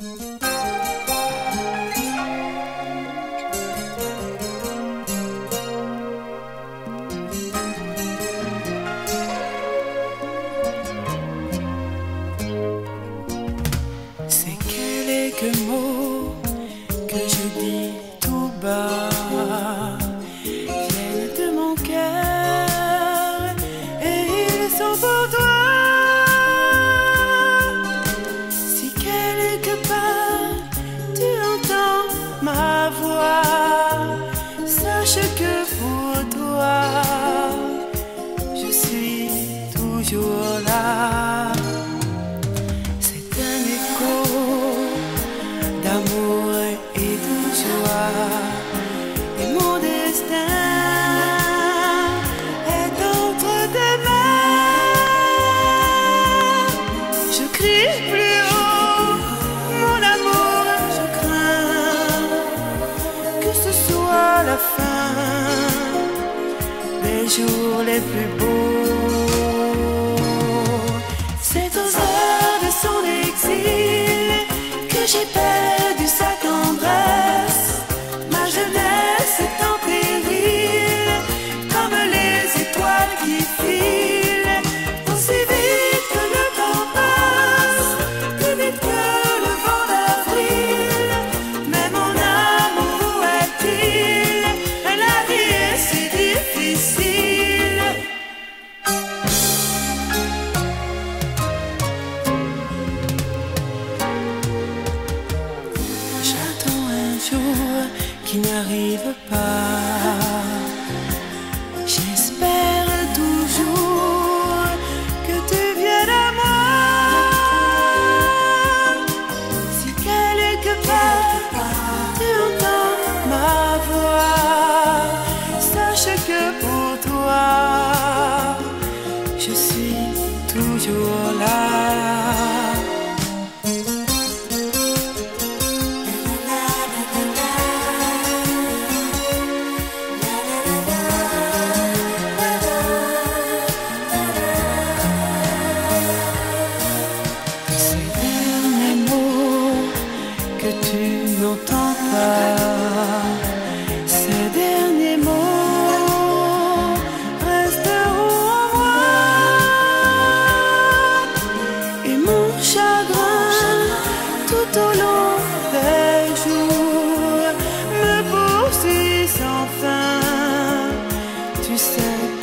C'est quel est que C'est un écho d'amour et de joie. Et mon destin est entre tes mains. Je crie plus haut, mon amour, je crains que ce soit la fin des jours les plus beaux. leave apart que tu n'entends pas ces derniers mots resteront en moi et mon chagrin tout au long des jours me poursuit sans fin. Tu sais.